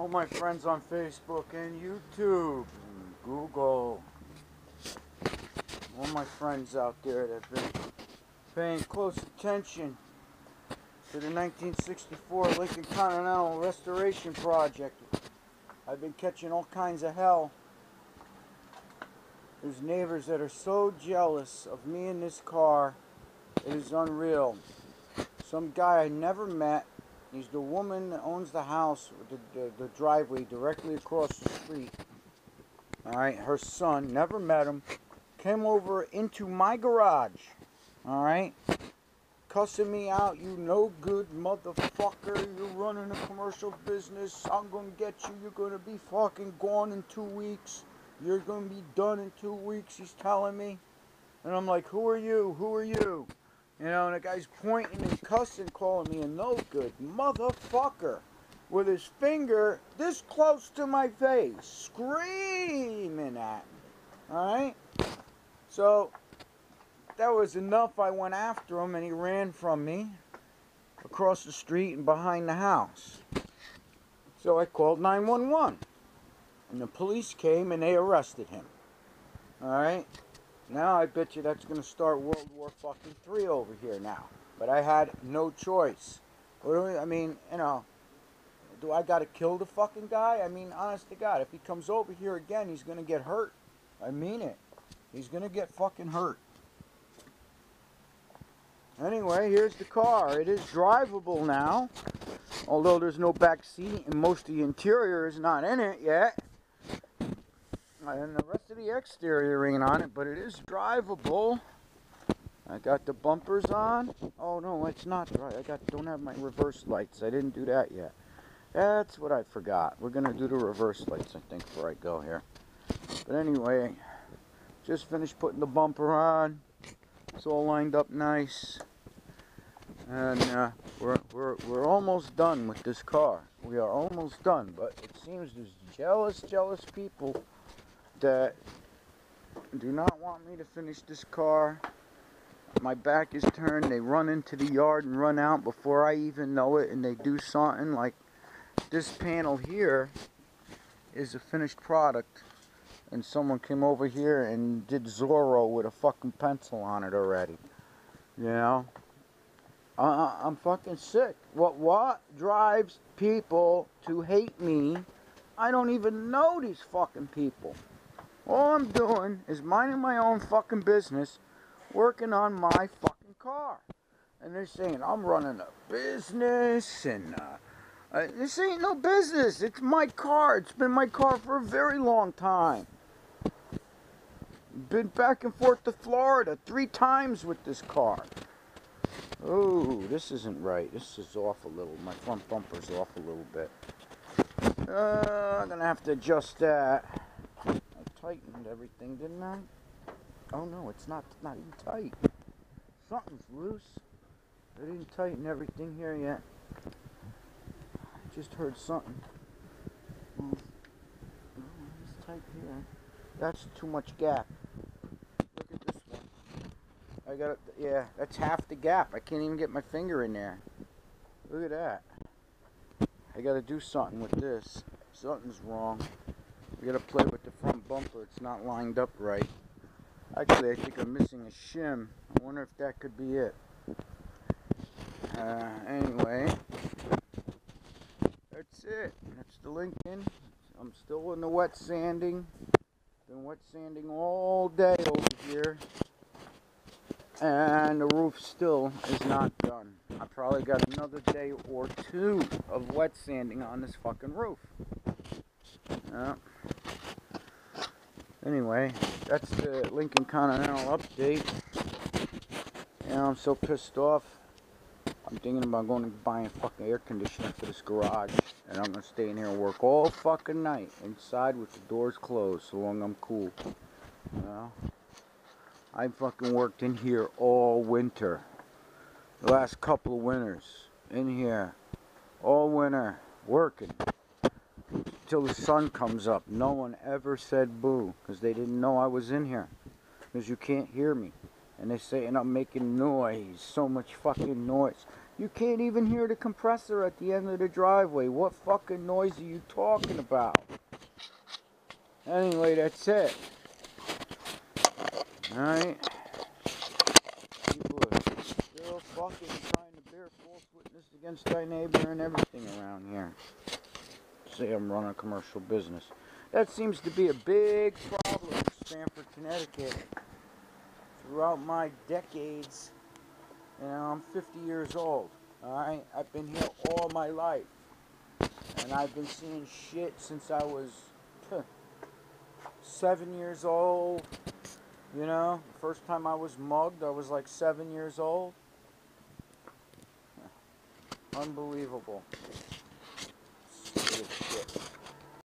all my friends on Facebook and YouTube and Google. All my friends out there that have been paying close attention to the 1964 Lincoln Continental Restoration Project. I've been catching all kinds of hell. There's neighbors that are so jealous of me in this car. It is unreal. Some guy I never met He's the woman that owns the house, the, the, the driveway directly across the street. Alright, her son, never met him, came over into my garage. Alright? Cussing me out, you no good motherfucker. You're running a commercial business. I'm gonna get you. You're gonna be fucking gone in two weeks. You're gonna be done in two weeks, he's telling me. And I'm like, who are you? Who are you? You know, and the guy's pointing and cussing, calling me a no good motherfucker with his finger this close to my face, screaming at me. Alright? So, that was enough. I went after him and he ran from me across the street and behind the house. So I called 911. And the police came and they arrested him. Alright? Now I bet you that's going to start World War fucking three over here now. But I had no choice. I mean, you know, do I got to kill the fucking guy? I mean, honest to God, if he comes over here again, he's going to get hurt. I mean it. He's going to get fucking hurt. Anyway, here's the car. It is drivable now. Although there's no back seat and most of the interior is not in it yet and the rest of the exterior ain't on it, but it is drivable. I got the bumpers on. Oh no, it's not dry. I got don't have my reverse lights. I didn't do that yet. That's what I forgot. We're gonna do the reverse lights, I think, before I go here. But anyway, just finished putting the bumper on. It's all lined up nice. And uh, we're, we're, we're almost done with this car. We are almost done, but it seems there's jealous, jealous people that do not want me to finish this car. My back is turned. They run into the yard and run out before I even know it. And they do something like this panel here is a finished product. And someone came over here and did Zorro with a fucking pencil on it already. You know? Uh, I'm fucking sick. What what drives people to hate me? I don't even know these fucking people. All I'm doing is minding my own fucking business, working on my fucking car. And they're saying I'm running a business and uh, uh, this ain't no business. It's my car. It's been my car for a very long time. Been back and forth to Florida three times with this car. Oh, this isn't right. This is off a little. My front bumper's off a little bit. Uh, I'm gonna have to adjust that tightened everything, didn't I? Oh no, it's not, not even tight. Something's loose. I didn't tighten everything here yet. I just heard something. Oh, it's tight here. That's too much gap. Look at this one. I got it. Yeah, that's half the gap. I can't even get my finger in there. Look at that. I got to do something with this. Something's wrong. We gotta play with the front bumper. It's not lined up right. Actually, I think I'm missing a shim. I wonder if that could be it. Uh, anyway, that's it. That's the Lincoln. I'm still in the wet sanding. Been wet sanding all day over here. And the roof still is not done. I probably got another day or two of wet sanding on this fucking roof. Yeah. Anyway, that's the Lincoln Continental update. Know, I'm so pissed off. I'm thinking about going and buying a fucking air conditioner for this garage. And I'm going to stay in here and work all fucking night. Inside with the doors closed so long I'm cool. You know? I fucking worked in here all winter. The last couple of winters. In here. All winter. Working till the sun comes up. No one ever said boo because they didn't know I was in here because you can't hear me. And they say, and I'm making noise, so much fucking noise. You can't even hear the compressor at the end of the driveway. What fucking noise are you talking about? Anyway, that's it. Alright? People are still fucking trying to bear false witness against thy neighbor and everything around here. I'm running a commercial business. That seems to be a big problem in Stamford, Connecticut. Throughout my decades, you know, I'm 50 years old. Alright? I've been here all my life. And I've been seeing shit since I was huh, seven years old. You know, the first time I was mugged, I was like seven years old. Unbelievable.